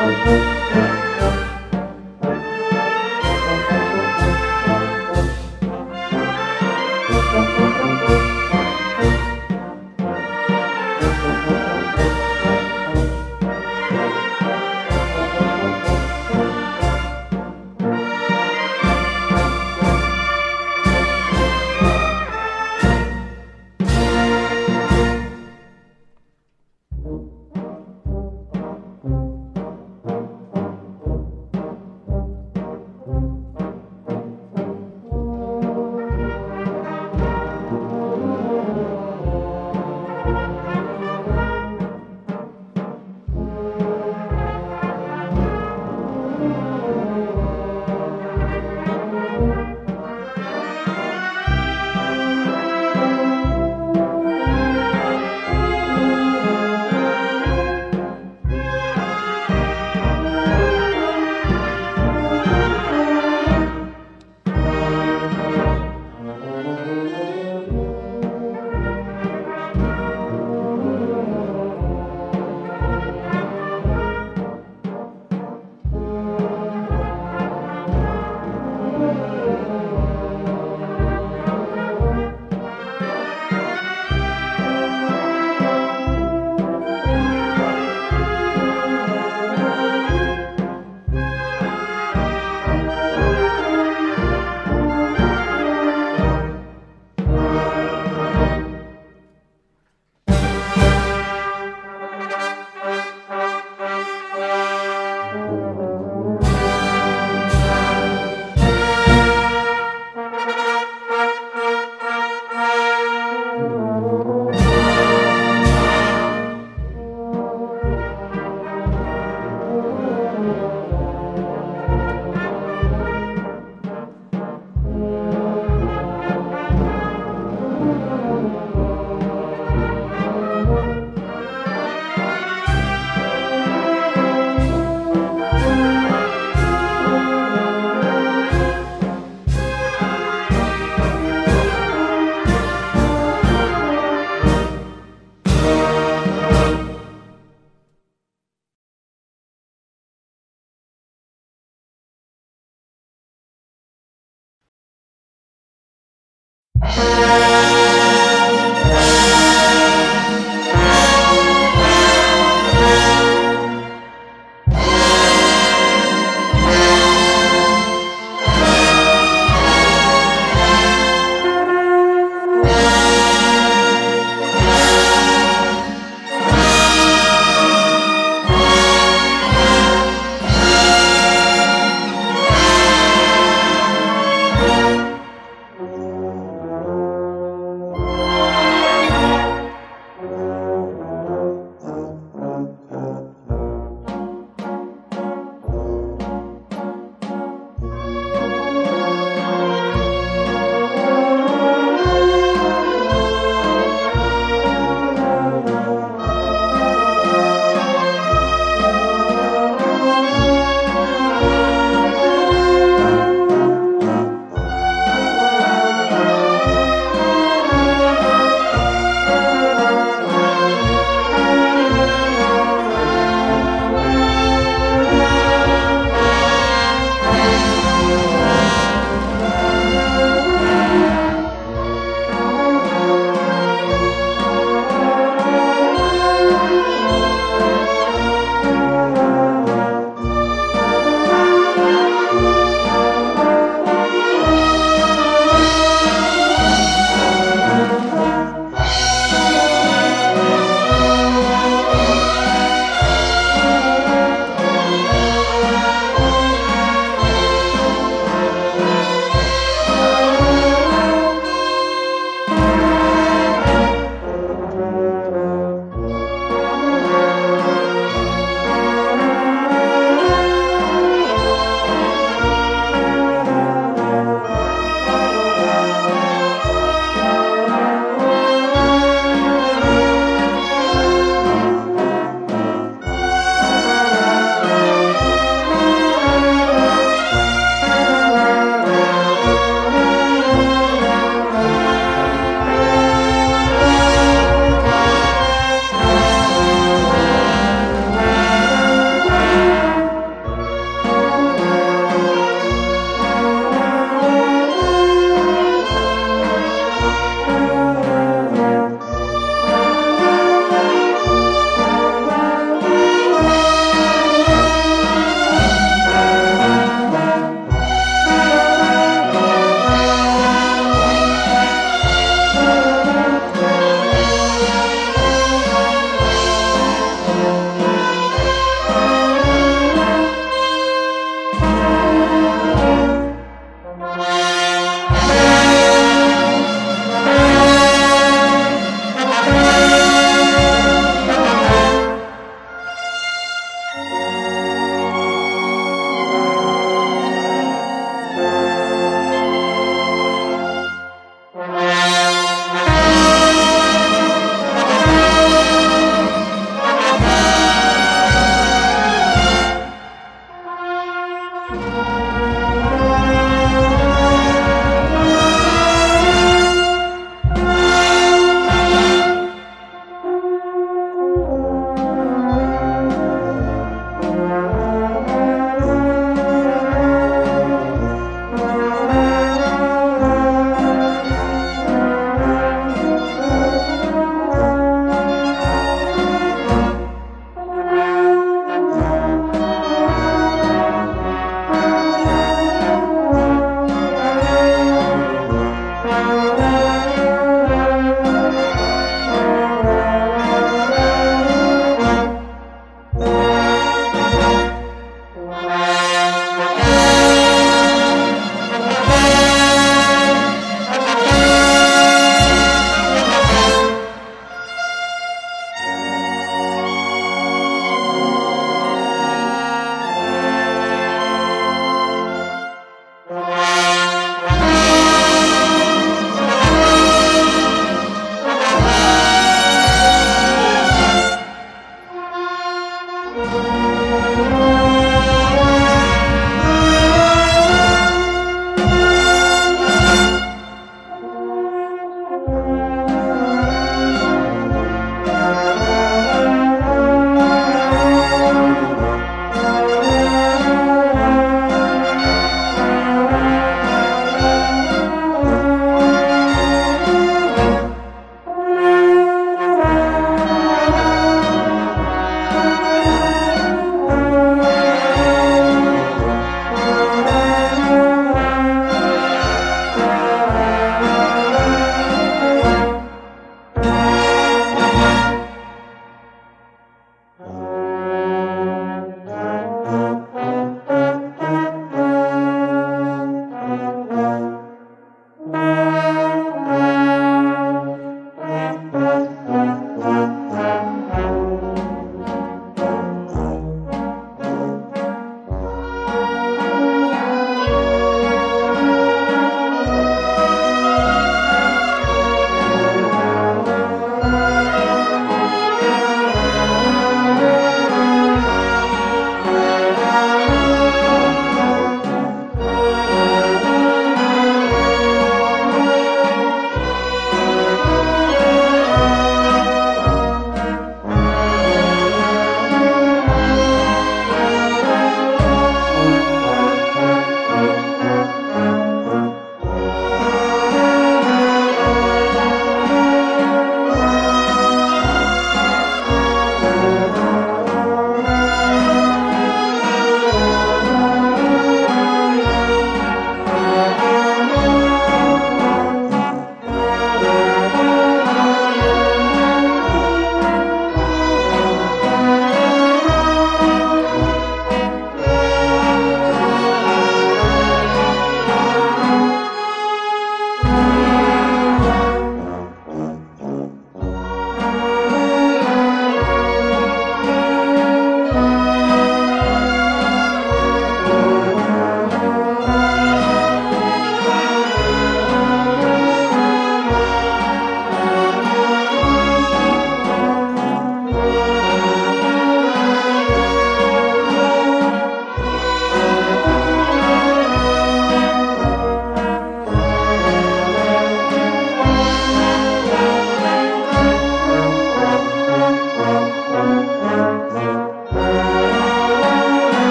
Música